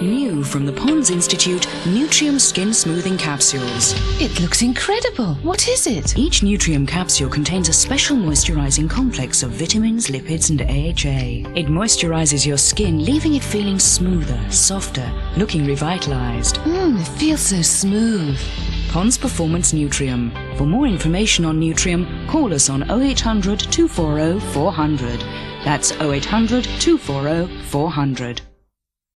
New from the Pond's Institute, Nutrium Skin Smoothing Capsules. It looks incredible. What is it? Each Nutrium capsule contains a special moisturizing complex of vitamins, lipids, and AHA. It moisturizes your skin, leaving it feeling smoother, softer, looking revitalized. Mmm, it feels so smooth. Pond's Performance Nutrium. For more information on Nutrium, call us on 0800 240 400. That's 0800 240 400.